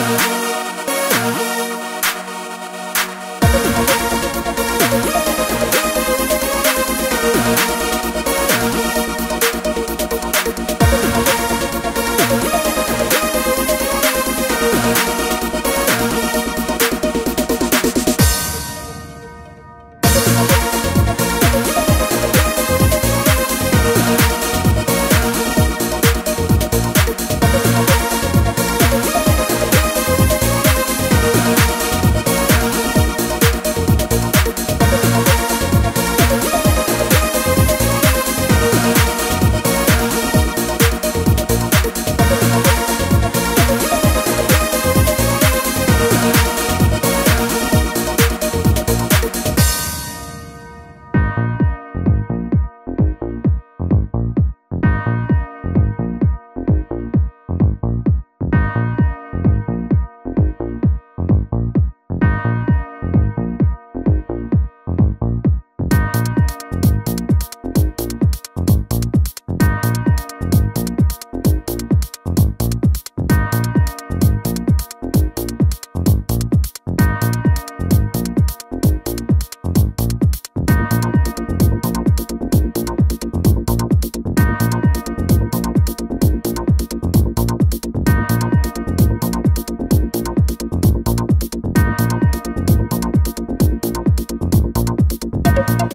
Ooh.